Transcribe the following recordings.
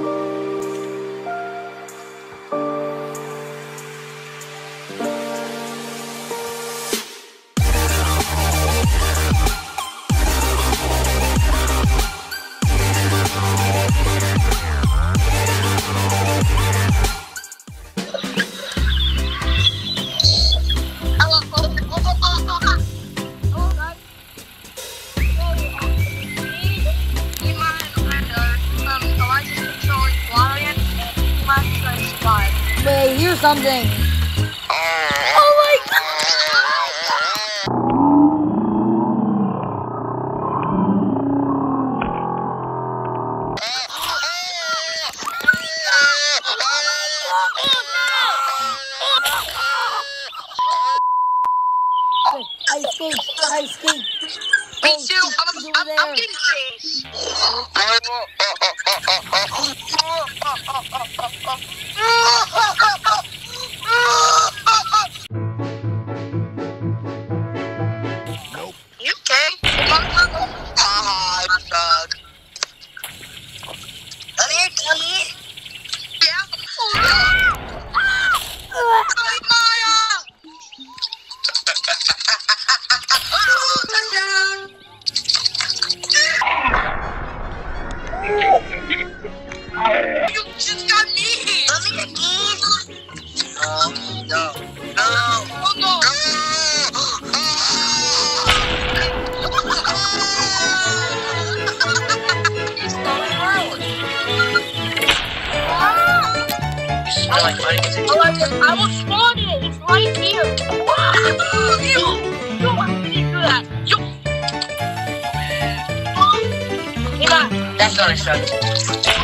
Wait, here's something. Oh my god! I escaped! I escaped! Me Oh, too. I'm, I'm, I'm there. getting chased. You just got me. Come here, Keith. No, no, no. Oh, no. Around. Ah. You smell like. Oh, I was, I was spotted. It's right here. You, you, I didn't do that. You. Hey, man. That's not. No,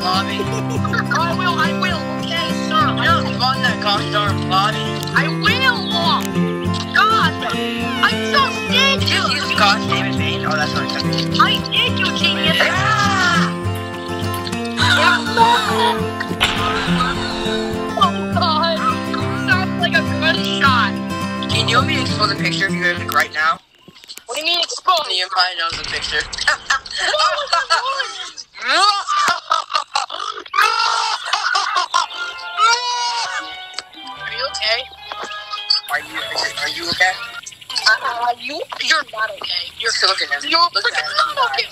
Lobby. I will, I will. Okay, sir. I will. Spawn that gosh lobby. I will. God, I'm so Did you use gosh David Bain? Oh, that's what I said. I did, you genius. Oh God, sounds like a gunshot. Can you want me to expose the picture if you're right now? What do you mean exposed? You probably knows the picture. Oh, okay? Are you are you okay? Uh, you, you're not okay. You're still looking at me. You're Look at not okay.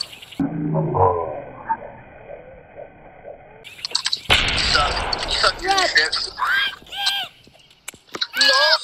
You suck. You suck your Yes. No.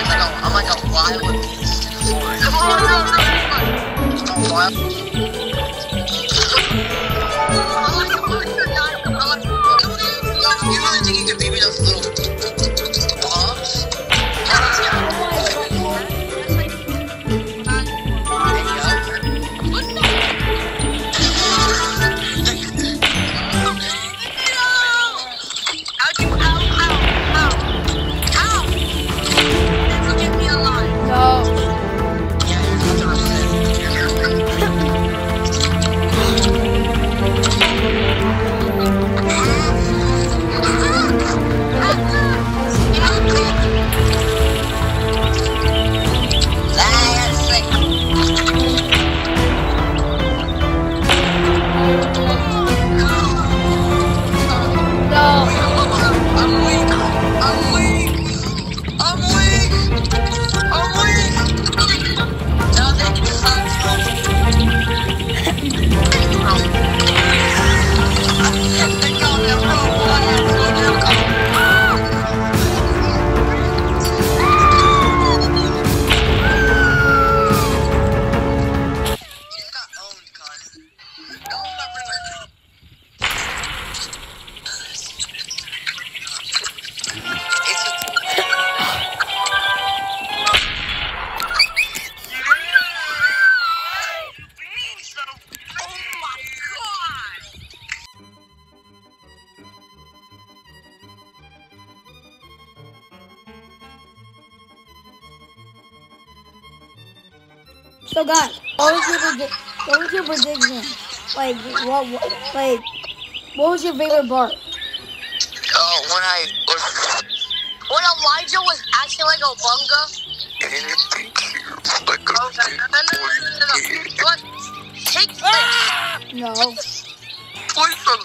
I'm like a, I'm like a wild beast in the forest. Come on. I'm a wild You really think you could beat me those little So guys, what was your predi- what was your prediction? Like what, what like what was your favorite part? Oh, when I was When Elijah was acting like a bunga. like a Okay, no, no, no, no, no, no. What? Take this. No. boy from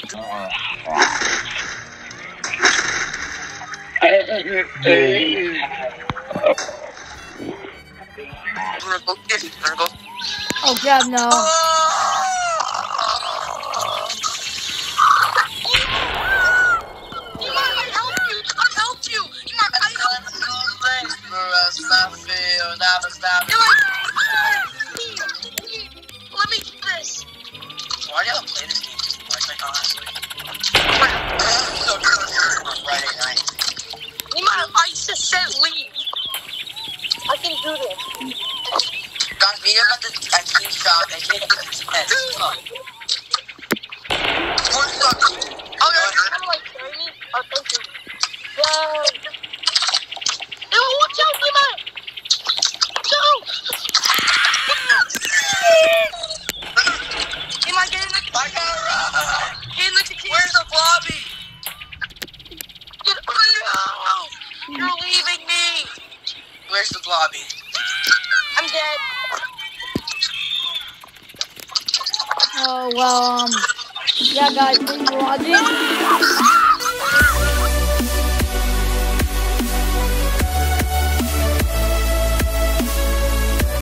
I'm gonna go get it. I'm gonna go. Oh crap, no. Iman, I Guys, up at the Shop and get this pet. What's up? Oh, you're trying to like carry me? Oh, thank you. Yay. Well um yeah guys, thanks for watching.